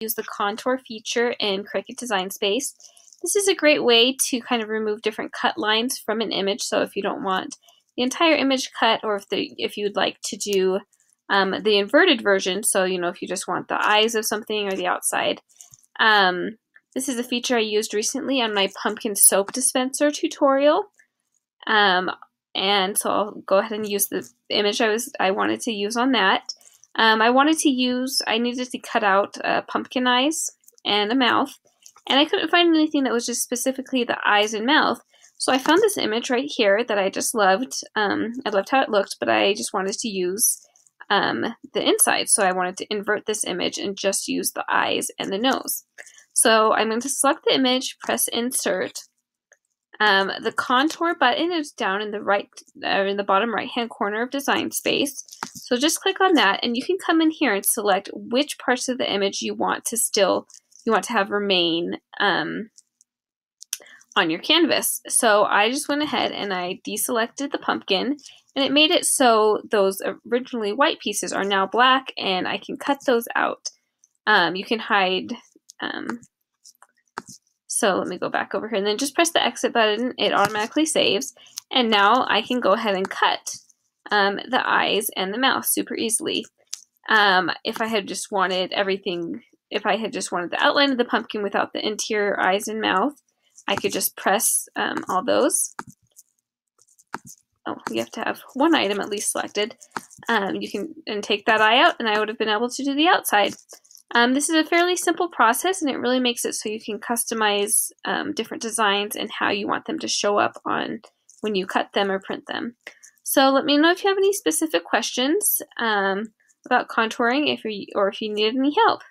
use the contour feature in Cricut Design Space. This is a great way to kind of remove different cut lines from an image. So if you don't want the entire image cut or if, the, if you'd like to do um, the inverted version, so you know if you just want the eyes of something or the outside. Um, this is a feature I used recently on my pumpkin soap dispenser tutorial. Um, and so I'll go ahead and use the image I was I wanted to use on that. Um, I wanted to use, I needed to cut out uh, pumpkin eyes and a mouth, and I couldn't find anything that was just specifically the eyes and mouth. So I found this image right here that I just loved. Um, I loved how it looked, but I just wanted to use um, the inside. So I wanted to invert this image and just use the eyes and the nose. So I'm going to select the image, press insert, um, the contour button is down in the right, uh, in the bottom right hand corner of design space. So just click on that and you can come in here and select which parts of the image you want to still, you want to have remain um, on your canvas. So I just went ahead and I deselected the pumpkin and it made it so those originally white pieces are now black and I can cut those out. Um, you can hide um, so let me go back over here and then just press the exit button. It automatically saves. And now I can go ahead and cut um, the eyes and the mouth super easily. Um, if I had just wanted everything, if I had just wanted the outline of the pumpkin without the interior eyes and mouth, I could just press um, all those. Oh, you have to have one item at least selected. Um, you can and take that eye out and I would have been able to do the outside. Um, this is a fairly simple process and it really makes it so you can customize um, different designs and how you want them to show up on when you cut them or print them. So let me know if you have any specific questions um, about contouring if you, or if you need any help.